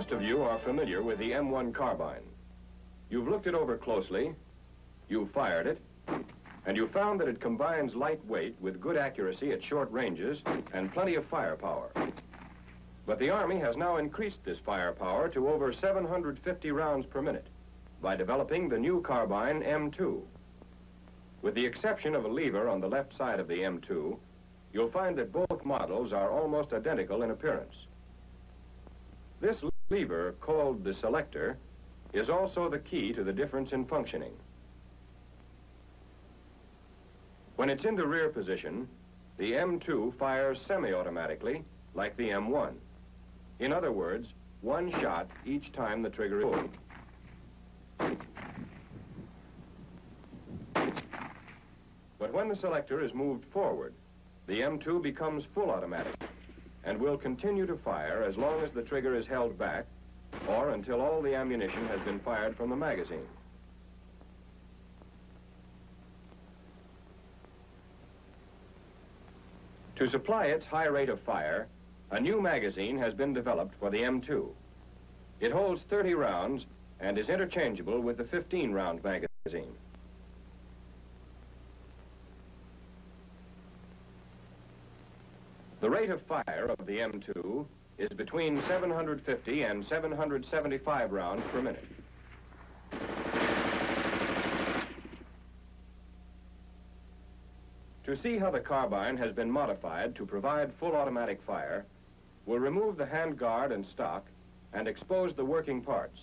Most of you are familiar with the M1 carbine. You've looked it over closely, you've fired it, and you found that it combines light weight with good accuracy at short ranges and plenty of firepower. But the Army has now increased this firepower to over 750 rounds per minute by developing the new carbine M2. With the exception of a lever on the left side of the M2, you'll find that both models are almost identical in appearance. This lever, called the selector, is also the key to the difference in functioning. When it's in the rear position, the M2 fires semi-automatically like the M1. In other words, one shot each time the trigger is pulled. But when the selector is moved forward, the M2 becomes full automatic and will continue to fire as long as the trigger is held back or until all the ammunition has been fired from the magazine. To supply its high rate of fire, a new magazine has been developed for the M2. It holds 30 rounds and is interchangeable with the 15-round magazine. Rate of fire of the M2 is between 750 and 775 rounds per minute. To see how the carbine has been modified to provide full automatic fire, we'll remove the handguard and stock and expose the working parts.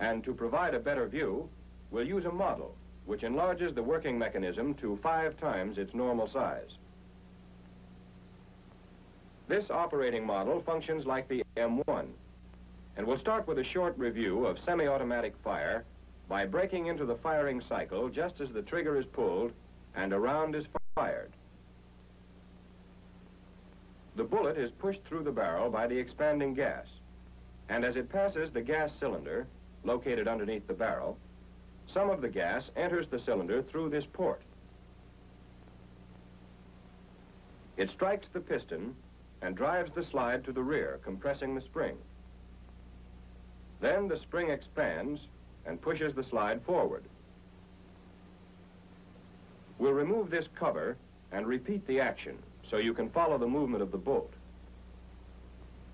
And to provide a better view, we'll use a model which enlarges the working mechanism to five times its normal size. This operating model functions like the M1, and we'll start with a short review of semi-automatic fire by breaking into the firing cycle just as the trigger is pulled and a round is fired. The bullet is pushed through the barrel by the expanding gas, and as it passes the gas cylinder, located underneath the barrel, some of the gas enters the cylinder through this port. It strikes the piston and drives the slide to the rear, compressing the spring. Then the spring expands and pushes the slide forward. We'll remove this cover and repeat the action so you can follow the movement of the bolt.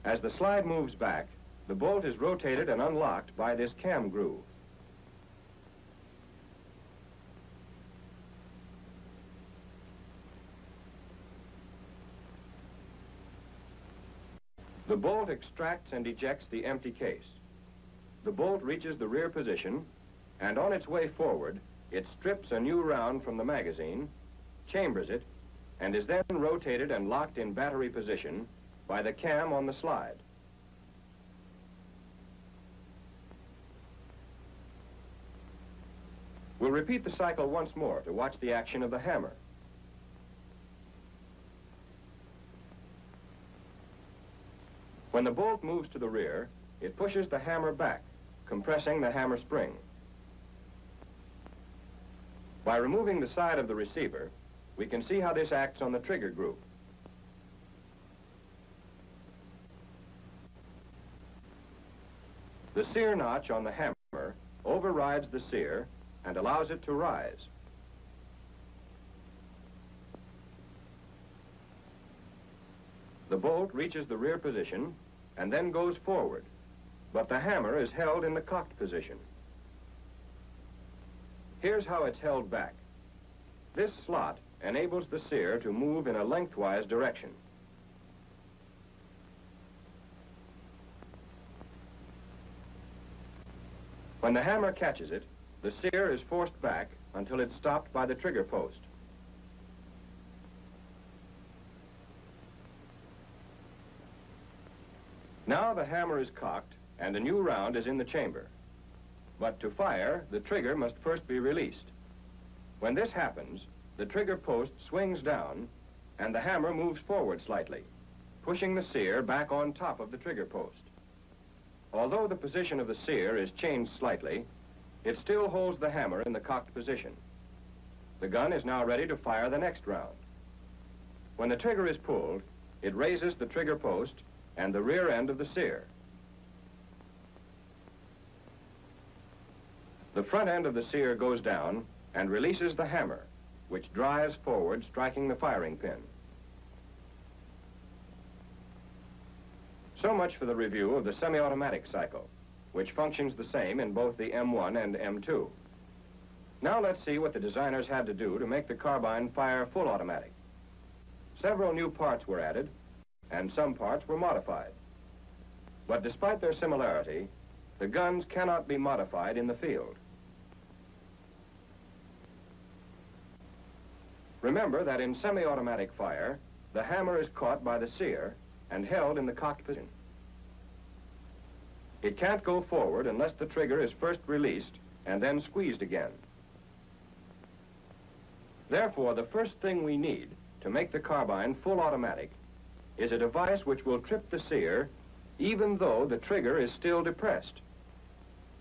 As the slide moves back, the bolt is rotated and unlocked by this cam groove. The bolt extracts and ejects the empty case. The bolt reaches the rear position, and on its way forward, it strips a new round from the magazine, chambers it, and is then rotated and locked in battery position by the cam on the slide. We'll repeat the cycle once more to watch the action of the hammer. When the bolt moves to the rear, it pushes the hammer back, compressing the hammer spring. By removing the side of the receiver, we can see how this acts on the trigger group. The sear notch on the hammer overrides the sear and allows it to rise. The bolt reaches the rear position and then goes forward, but the hammer is held in the cocked position. Here's how it's held back. This slot enables the sear to move in a lengthwise direction. When the hammer catches it, the sear is forced back until it's stopped by the trigger post. Now the hammer is cocked and a new round is in the chamber. But to fire, the trigger must first be released. When this happens, the trigger post swings down and the hammer moves forward slightly, pushing the sear back on top of the trigger post. Although the position of the sear is changed slightly, it still holds the hammer in the cocked position. The gun is now ready to fire the next round. When the trigger is pulled, it raises the trigger post and the rear end of the sear. The front end of the sear goes down and releases the hammer, which drives forward, striking the firing pin. So much for the review of the semi-automatic cycle, which functions the same in both the M1 and M2. Now let's see what the designers had to do to make the carbine fire full automatic. Several new parts were added, and some parts were modified. But despite their similarity, the guns cannot be modified in the field. Remember that in semi-automatic fire, the hammer is caught by the sear and held in the cocked position. It can't go forward unless the trigger is first released and then squeezed again. Therefore, the first thing we need to make the carbine full automatic is a device which will trip the sear even though the trigger is still depressed.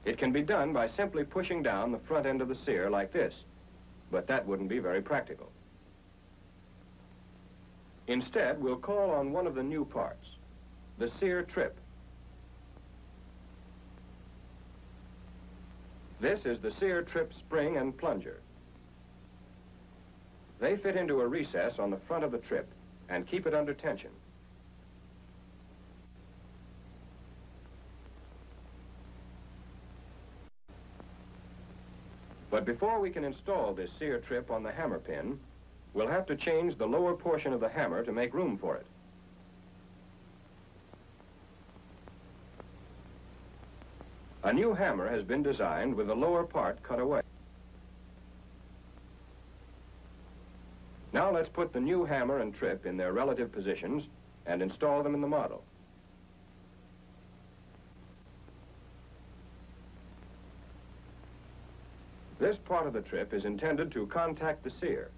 It can be done by simply pushing down the front end of the sear like this, but that wouldn't be very practical. Instead, we'll call on one of the new parts, the sear trip. This is the sear trip spring and plunger. They fit into a recess on the front of the trip and keep it under tension. But before we can install this sear trip on the hammer pin, we'll have to change the lower portion of the hammer to make room for it. A new hammer has been designed with the lower part cut away. Now let's put the new hammer and trip in their relative positions and install them in the model. This part of the trip is intended to contact the sear.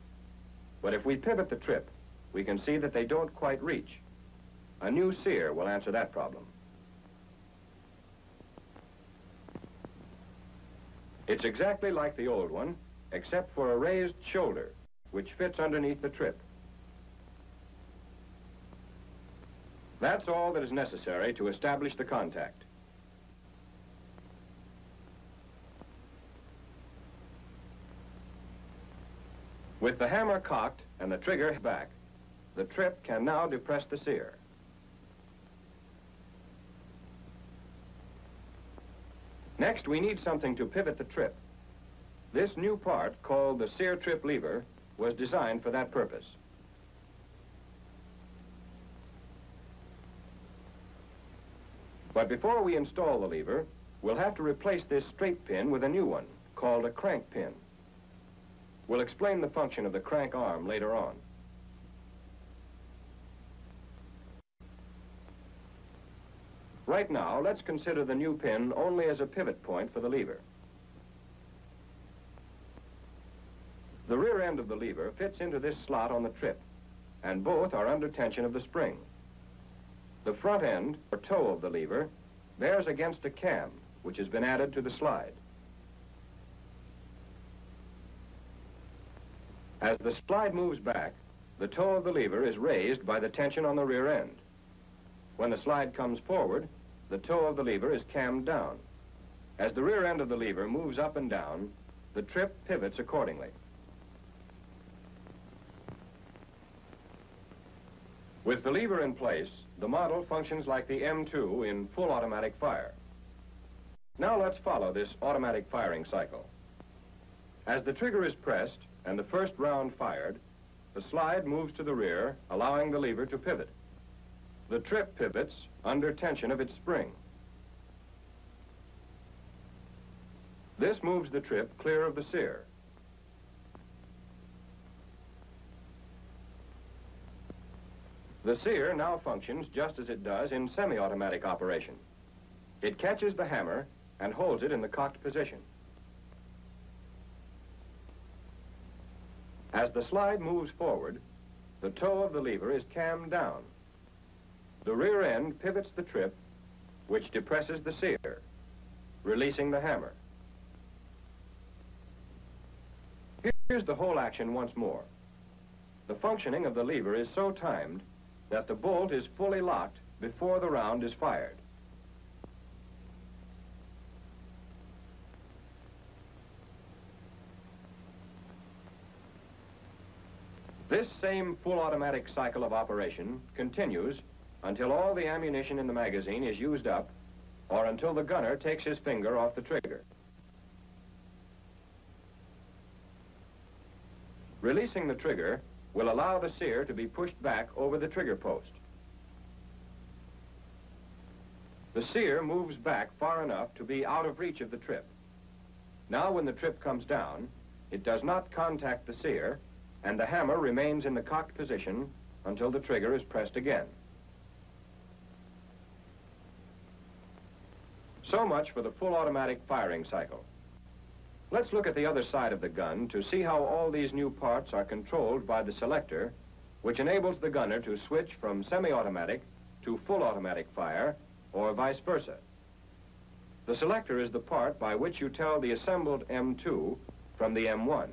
But if we pivot the trip, we can see that they don't quite reach. A new sear will answer that problem. It's exactly like the old one, except for a raised shoulder, which fits underneath the trip. That's all that is necessary to establish the contact. With the hammer cocked and the trigger back, the trip can now depress the sear. Next, we need something to pivot the trip. This new part, called the sear trip lever, was designed for that purpose. But before we install the lever, we'll have to replace this straight pin with a new one, called a crank pin. We'll explain the function of the crank arm later on. Right now, let's consider the new pin only as a pivot point for the lever. The rear end of the lever fits into this slot on the trip, and both are under tension of the spring. The front end, or toe of the lever, bears against a cam, which has been added to the slide. As the slide moves back, the toe of the lever is raised by the tension on the rear end. When the slide comes forward, the toe of the lever is cammed down. As the rear end of the lever moves up and down, the trip pivots accordingly. With the lever in place, the model functions like the M2 in full automatic fire. Now let's follow this automatic firing cycle. As the trigger is pressed and the first round fired, the slide moves to the rear, allowing the lever to pivot. The trip pivots under tension of its spring. This moves the trip clear of the sear. The sear now functions just as it does in semi-automatic operation. It catches the hammer and holds it in the cocked position. As the slide moves forward, the toe of the lever is cammed down. The rear end pivots the trip, which depresses the sear, releasing the hammer. Here's the whole action once more. The functioning of the lever is so timed that the bolt is fully locked before the round is fired. This same full automatic cycle of operation continues until all the ammunition in the magazine is used up or until the gunner takes his finger off the trigger. Releasing the trigger will allow the sear to be pushed back over the trigger post. The sear moves back far enough to be out of reach of the trip. Now when the trip comes down, it does not contact the sear and the hammer remains in the cocked position until the trigger is pressed again. So much for the full automatic firing cycle. Let's look at the other side of the gun to see how all these new parts are controlled by the selector, which enables the gunner to switch from semi-automatic to full automatic fire, or vice versa. The selector is the part by which you tell the assembled M2 from the M1.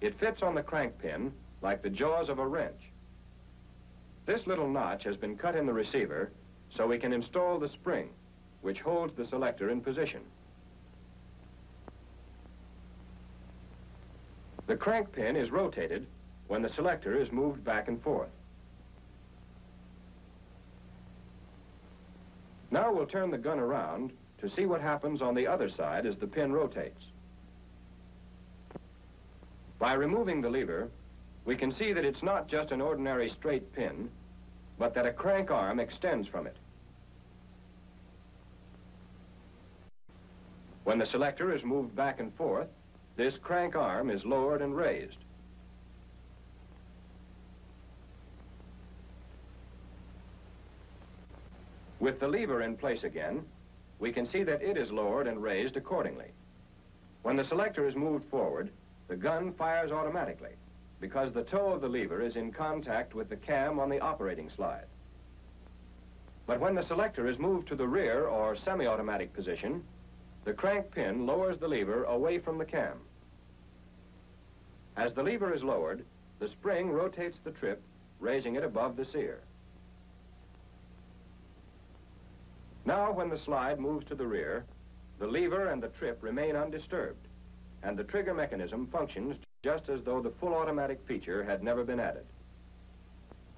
It fits on the crank pin like the jaws of a wrench. This little notch has been cut in the receiver so we can install the spring, which holds the selector in position. The crank pin is rotated when the selector is moved back and forth. Now we'll turn the gun around to see what happens on the other side as the pin rotates. By removing the lever, we can see that it's not just an ordinary straight pin, but that a crank arm extends from it. When the selector is moved back and forth, this crank arm is lowered and raised. With the lever in place again, we can see that it is lowered and raised accordingly. When the selector is moved forward, the gun fires automatically because the toe of the lever is in contact with the cam on the operating slide. But when the selector is moved to the rear or semi-automatic position, the crank pin lowers the lever away from the cam. As the lever is lowered, the spring rotates the trip, raising it above the sear. Now, when the slide moves to the rear, the lever and the trip remain undisturbed and the trigger mechanism functions just as though the full automatic feature had never been added.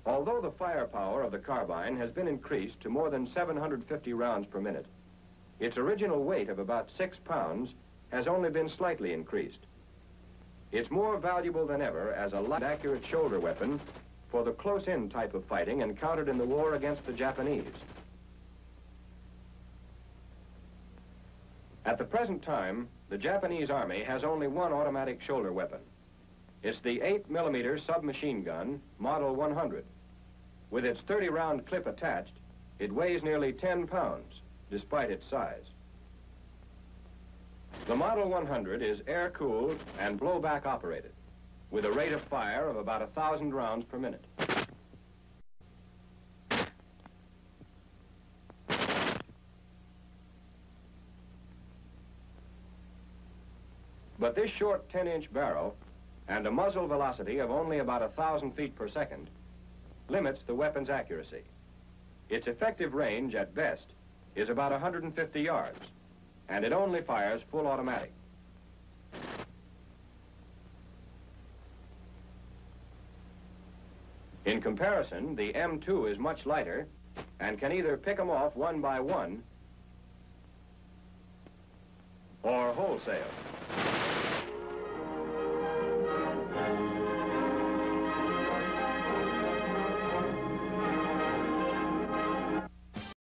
Although the firepower of the carbine has been increased to more than 750 rounds per minute, its original weight of about six pounds has only been slightly increased. It's more valuable than ever as a light, accurate shoulder weapon for the close-in type of fighting encountered in the war against the Japanese. At the present time, the Japanese Army has only one automatic shoulder weapon. It's the 8mm submachine gun, Model 100. With its 30-round clip attached, it weighs nearly 10 pounds, despite its size. The Model 100 is air-cooled and blowback operated, with a rate of fire of about 1,000 rounds per minute. But this short 10-inch barrel and a muzzle velocity of only about 1,000 feet per second limits the weapon's accuracy. Its effective range, at best, is about 150 yards, and it only fires full automatic. In comparison, the M2 is much lighter and can either pick them off one by one or wholesale.